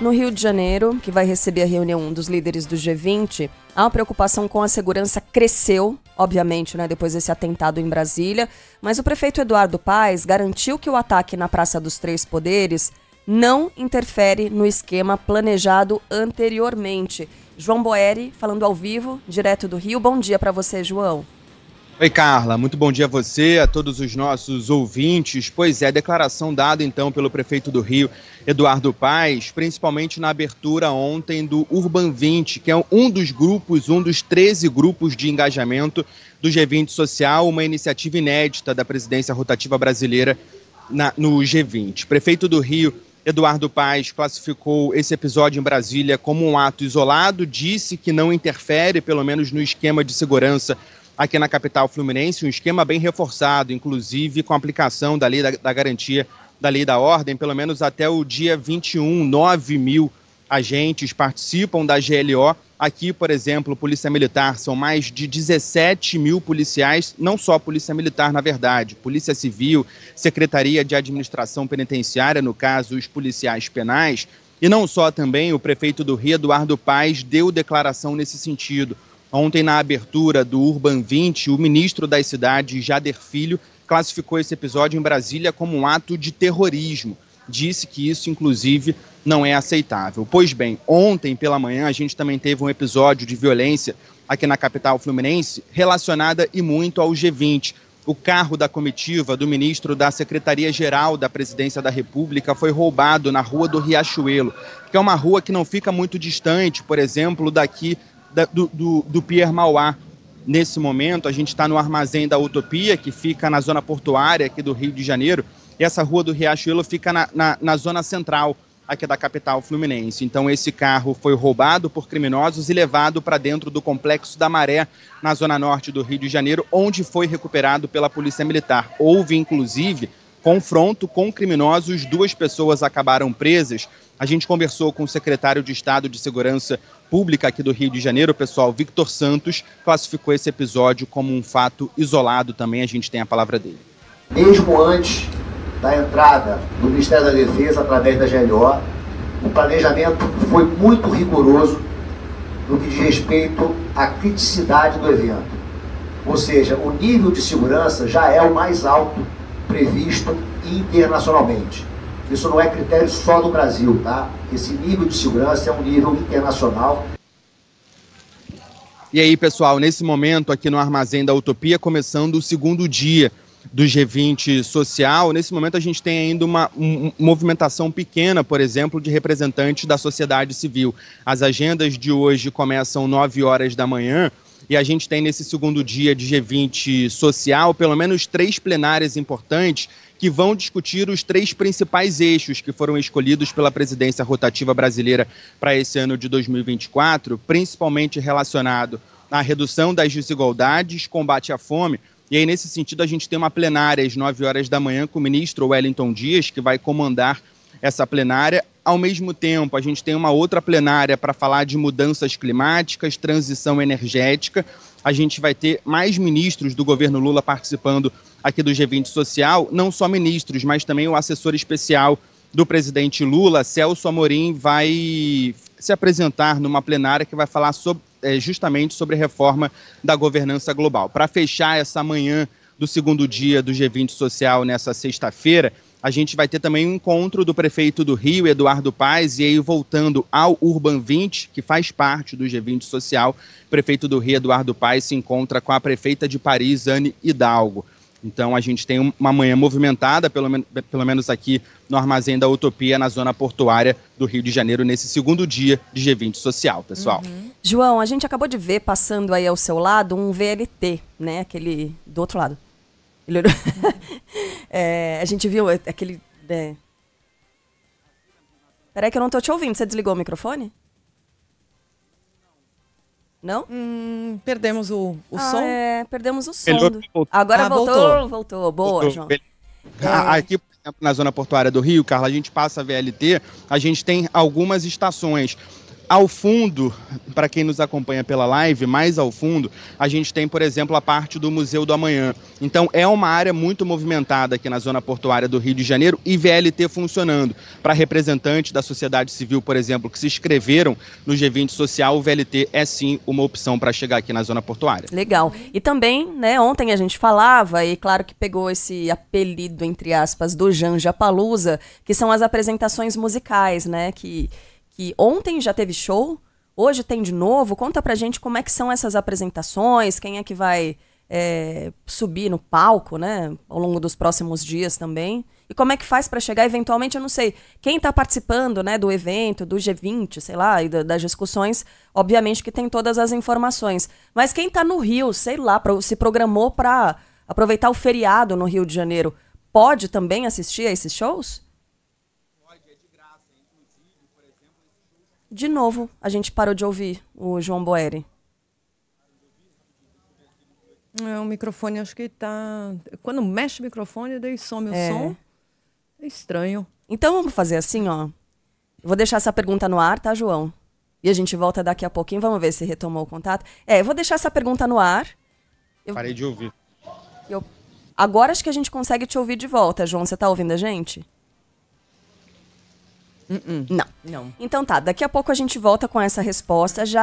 No Rio de Janeiro, que vai receber a reunião dos líderes do G20, a preocupação com a segurança cresceu, obviamente, né, depois desse atentado em Brasília, mas o prefeito Eduardo Paes garantiu que o ataque na Praça dos Três Poderes não interfere no esquema planejado anteriormente. João Boeri, falando ao vivo, direto do Rio. Bom dia para você, João. Oi, Carla. Muito bom dia a você, a todos os nossos ouvintes. Pois é, declaração dada então pelo prefeito do Rio, Eduardo Paes, principalmente na abertura ontem do Urban 20, que é um dos grupos, um dos 13 grupos de engajamento do G20 Social, uma iniciativa inédita da presidência rotativa brasileira na, no G20. Prefeito do Rio, Eduardo Paes classificou esse episódio em Brasília como um ato isolado, disse que não interfere, pelo menos no esquema de segurança aqui na capital fluminense, um esquema bem reforçado, inclusive com a aplicação da lei da, da garantia da lei da ordem, pelo menos até o dia 21, 9 mil agentes participam da GLO. Aqui, por exemplo, Polícia Militar, são mais de 17 mil policiais, não só Polícia Militar, na verdade, Polícia Civil, Secretaria de Administração Penitenciária, no caso, os policiais penais, e não só também o prefeito do Rio, Eduardo Paes, deu declaração nesse sentido. Ontem, na abertura do Urban 20, o ministro das cidades, Jader Filho, classificou esse episódio em Brasília como um ato de terrorismo. Disse que isso, inclusive, não é aceitável. Pois bem, ontem pela manhã a gente também teve um episódio de violência aqui na capital fluminense relacionada e muito ao G20. O carro da comitiva do ministro da Secretaria-Geral da Presidência da República foi roubado na Rua do Riachuelo, que é uma rua que não fica muito distante, por exemplo, daqui da, do, do, do Mauá. Nesse momento, a gente está no Armazém da Utopia, que fica na zona portuária aqui do Rio de Janeiro, e essa rua do Riachuelo fica na, na, na zona central aqui da capital fluminense. Então, esse carro foi roubado por criminosos e levado para dentro do Complexo da Maré, na zona norte do Rio de Janeiro, onde foi recuperado pela Polícia Militar. Houve, inclusive, confronto com criminosos, duas pessoas acabaram presas. A gente conversou com o secretário de Estado de Segurança Pública aqui do Rio de Janeiro, o pessoal Victor Santos, classificou esse episódio como um fato isolado também, a gente tem a palavra dele. Mesmo antes da entrada do Ministério da Defesa através da GLO, o planejamento foi muito rigoroso no que diz respeito à criticidade do evento. Ou seja, o nível de segurança já é o mais alto previsto internacionalmente. Isso não é critério só do Brasil, tá? Esse nível de segurança é um nível internacional. E aí, pessoal, nesse momento aqui no Armazém da Utopia, começando o segundo dia do G20 social, nesse momento a gente tem ainda uma um, movimentação pequena, por exemplo, de representantes da sociedade civil. As agendas de hoje começam 9 horas da manhã, e a gente tem nesse segundo dia de G20 social pelo menos três plenárias importantes que vão discutir os três principais eixos que foram escolhidos pela presidência rotativa brasileira para esse ano de 2024, principalmente relacionado à redução das desigualdades, combate à fome. E aí, nesse sentido, a gente tem uma plenária às 9 horas da manhã com o ministro Wellington Dias, que vai comandar essa plenária. Ao mesmo tempo, a gente tem uma outra plenária para falar de mudanças climáticas, transição energética. A gente vai ter mais ministros do governo Lula participando aqui do G20 Social, não só ministros, mas também o assessor especial do presidente Lula, Celso Amorim, vai se apresentar numa plenária que vai falar sobre, é, justamente sobre reforma da governança global. Para fechar essa manhã do segundo dia do G20 Social nessa sexta-feira, a gente vai ter também um encontro do prefeito do Rio, Eduardo Paes, e aí voltando ao Urban 20, que faz parte do G20 Social, o prefeito do Rio, Eduardo Paes, se encontra com a prefeita de Paris, Anne Hidalgo. Então a gente tem uma manhã movimentada, pelo, pelo menos aqui no Armazém da Utopia, na zona portuária do Rio de Janeiro, nesse segundo dia de G20 Social, pessoal. Uhum. João, a gente acabou de ver passando aí ao seu lado um VLT, né? Aquele do outro lado. Ele... é, a gente viu aquele. É... Peraí que eu não tô te ouvindo. Você desligou o microfone? Não? Hum, perdemos o, o ah, som? É, perdemos o som. Do... Agora ah, voltou, voltou, voltou. Boa, voltou. João. É. Aqui, por exemplo, na zona portuária do Rio, Carla, a gente passa a VLT, a gente tem algumas estações. Ao fundo, para quem nos acompanha pela live, mais ao fundo, a gente tem, por exemplo, a parte do Museu do Amanhã. Então, é uma área muito movimentada aqui na zona portuária do Rio de Janeiro e VLT funcionando. Para representantes da sociedade civil, por exemplo, que se inscreveram no G20 Social, o VLT é sim uma opção para chegar aqui na zona portuária. Legal. E também, né, ontem a gente falava, e claro que pegou esse apelido, entre aspas, do Janja Palusa, que são as apresentações musicais, né, que que ontem já teve show, hoje tem de novo. Conta pra gente como é que são essas apresentações, quem é que vai é, subir no palco, né, ao longo dos próximos dias também. E como é que faz para chegar, eventualmente, eu não sei, quem está participando, né, do evento, do G20, sei lá, e da, das discussões, obviamente que tem todas as informações. Mas quem está no Rio, sei lá, pra, se programou para aproveitar o feriado no Rio de Janeiro, pode também assistir a esses shows? De novo, a gente parou de ouvir o João Boeri. É, o microfone acho que tá. Quando mexe o microfone, daí some o É. som. É estranho. Então vamos fazer assim, ó. Vou deixar essa pergunta no ar, tá, João? E a gente volta daqui a pouquinho. Vamos ver se retomou o contato. É, eu vou deixar essa pergunta no ar. Eu- Parei de ouvir. Eu... Agora acho que a gente consegue te ouvir de volta, João. Você tá ouvindo a gente? Não. Não. Então tá, daqui a pouco a gente volta com essa resposta. Já